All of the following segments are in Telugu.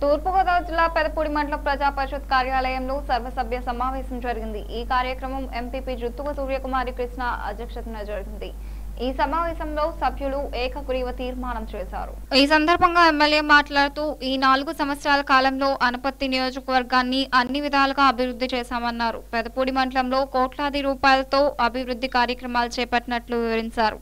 తూర్పుగోదావరి జిల్లా పెదపూడి మండల ప్రజా పరిషత్ కార్యాలయంలో సర్వసభ్య సమావేశం జరిగింది. ఈ కార్యక్రమం ఎంపీపీ జుత్తుక సూర్యకుమారి కృష్ణ అధ్యక్షతన జరిగింది. ఈ సమావేశంలో సభ్యులు ఏకగ్రీవ తీర్మానం చేశారు. ఈ సందర్భంగా ఎమ్మెల్యే మాట్లాడుతూ ఈ నాలుగు సంవత్సరాల కాలంలో అనపత్తి నియోజకవర్గాన్ని అన్ని విధాలుగా అభివృద్ధి చేశామన్నారు. పెదపూడి మండలంలో కోట్లాది రూపాయలతో అభివృద్ధి కార్యక్రమాలు చేపట్టినట్లు వివరించారు.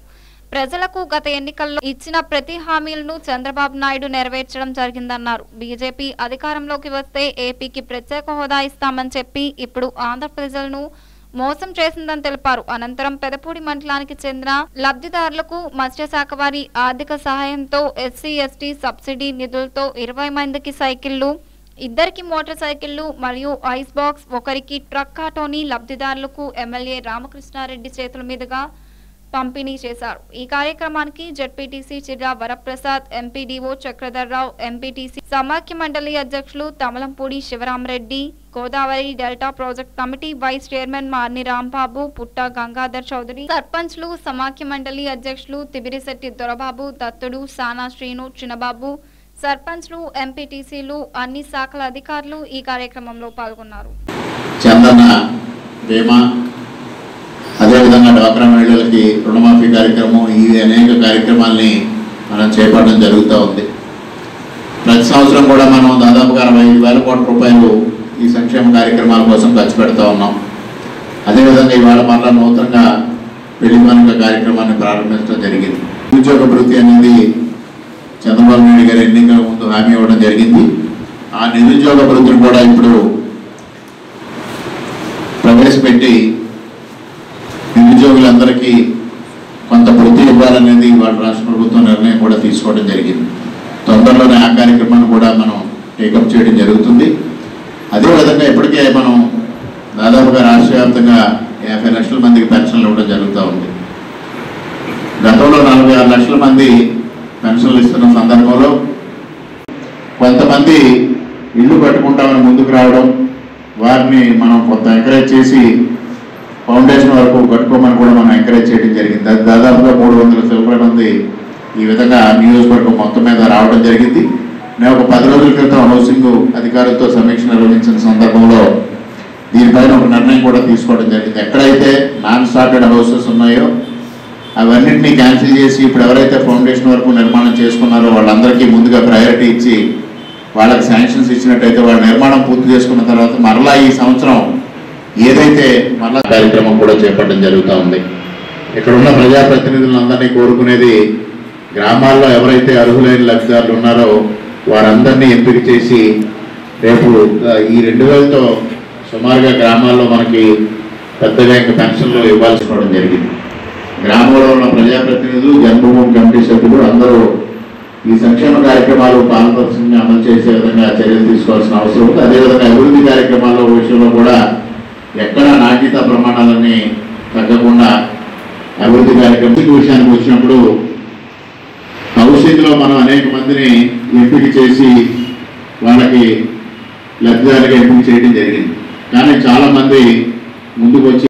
ప్రజలకు గత ఎన్నికల్లో ఇచ్చిన ప్రతి హామీలను చంద్రబాబు నాయుడు నెరవేర్చడం జరిగిందన్నారు. బీజేపీ అధికారంలోకి వస్తే ఏపీకి ప్రత్యేక హోదా ఇస్తామని చెప్పి ఇప్పుడు ఆంధ్ర ప్రజలను మోసం చేసిందని తెలిపారు. అనంతరం పెదపూడి మండలానికి చెందిన లబ్ధిదారులకు మత్స్యశాఖ వారి ఆర్థిక సహాయంతో ఎస్సీ ఎస్టీ సబ్సిడీ నిధులతో ఇరవై మందికి సైకిళ్ళు ఇద్దరికి మోటార్ సైకిళ్ళు మరియు ఐస్ బాక్స్ ఒకరికి ట్రక్ ఆటోని లబ్ధిదారులకు ఎమ్మెల్యే రామకృష్ణారెడ్డి చేతుల మీదుగా పంపిణీ చేశారు. ఈ కార్యక్రమానికి ZPTC Chirra Varaprasad MPDO Chakradhar Rao MPTC సమాఖ్య మండలి అధ్యక్షులు Tamalampudi Sivarama Reddy Godavari delta project committee vice chairman Marni Rambabu Putta Gangadhar Chowdary సర్పంచ్లు సమాఖ్య మండలి అధ్యక్షులు తిబిరిశెట్టి దొరబాబు దత్తుడు సానా శ్రీను చిన్నబాబు సర్పంచ్లు ఎంపీటీసీలు అన్ని శాఖల అధికారులు ఈ కార్యక్రమంలో పాల్గొన్నారు. చందన అదేవిధంగా డ్వాక్రా మహిళలకి రుణమాఫీ కార్యక్రమం ఈ అనేక కార్యక్రమాల్ని మనం చేపట్టడం జరుగుతూ ఉంది. ప్రతి సంవత్సరం కూడా మనం దాదాపుగా అరవై ఐదు వేల కోట్ల రూపాయలు ఈ సంక్షేమ కార్యక్రమాల కోసం ఖర్చు పెడతా ఉన్నాం. అదేవిధంగా ఇవాళ మళ్ళా నూతనంగా పెళ్ళి కానుక కార్యక్రమాన్ని ప్రారంభించడం జరిగింది. నిరుద్యోగ వృత్తి అనేది చంద్రబాబు నాయుడు గారు ఎన్నికల ముందు హామీ ఇవ్వడం జరిగింది. ఆ నిరుద్యోగ వృత్తిని కూడా ఇప్పుడు ప్రవేశపెట్టి అనేది ఇవాళ రాష్ట్ర ప్రభుత్వం నిర్ణయం కూడా తీసుకోవడం జరిగింది. తొందరలోనే ఆ కార్యక్రమాన్ని కూడా మనం టేకప్ చేయడం జరుగుతుంది. అదేవిధంగా ఇప్పటికే మనం దాదాపుగా రాష్ట్ర వ్యాప్తంగా యాభై లక్షల మందికి పెన్షన్లు ఇవ్వడం జరుగుతూ ఉంది. గతంలో నలభై ఆరు లక్షల మంది పెన్షన్లు ఇస్తున్న సందర్భంలో కొంతమంది ఇల్లు కట్టుకుంటామని ముందుకు రావడం వారిని మనం కొంత ఎంకరేజ్ చేసి ఫౌండేషన్ వరకు కట్టుకోమని కూడా మనం ఎంకరేజ్ చేయడం జరిగింది. అది దాదాపుగా మూడు వందల చిల్లర మంది ఈ విధంగా నియోజకవర్గం మొత్తం మీద రావడం జరిగింది. నేను ఒక పది రోజుల క్రితం హౌసింగ్ అధికారులతో సమీక్ష నిర్వహించిన సందర్భంలో దీనిపైన ఒక నిర్ణయం కూడా తీసుకోవడం జరిగింది. ఎక్కడైతే నాన్ స్టార్టెడ్ హౌసెస్ ఉన్నాయో అవన్నింటినీ క్యాన్సిల్ చేసి ఇప్పుడు ఎవరైతే ఫౌండేషన్ వరకు నిర్మాణం చేసుకున్నారో వాళ్ళందరికీ ముందుగా ప్రయారిటీ ఇచ్చి వాళ్ళకి శాంక్షన్స్ ఇచ్చినట్టయితే వాళ్ళ నిర్మాణం పూర్తి చేసుకున్న తర్వాత మరలా ఈ సంవత్సరం ఏదైతే మళ్ళా కార్యక్రమం కూడా చేపట్టడం జరుగుతూ ఉంది ఇక్కడ ఉన్న ప్రజాప్రతినిధులందరినీ కోరుకునేది గ్రామాల్లో ఎవరైతే అర్హులైన లబ్ధిదారులు ఉన్నారో వారందరినీ ఎంపిక చేసి రేపు ఈ రెండు వేలతో సుమారుగా గ్రామాల్లో మనకి పెద్దగా ఇంకా పెన్షన్లు ఇవ్వాల్సి రావడం జరిగింది. గ్రామంలో ఉన్న ప్రజాప్రతినిధులు జన్మభూమి కమిటీ సభ్యులు అందరూ ఈ సంక్షేమ కార్యక్రమాలు పారదర్శకంగా అమలు చేసే విధంగా చర్యలు తీసుకోవాల్సిన అవసరం ఉంది. అదేవిధంగా అభివృద్ధి కార్యక్రమాల విషయంలో కూడా ఎక్కడ నాణ్యత తగ్గకుండా అభివృద్ధి కార్యక్రమం విషయానికి వచ్చినప్పుడు భవిష్యత్తులో మనం అనేక మందిని ఎంపిక చేసి వాళ్ళకి లబ్ధిదారుగా ఎంపిక చేయడం జరిగింది. కానీ చాలా మంది ముందుకు వచ్చి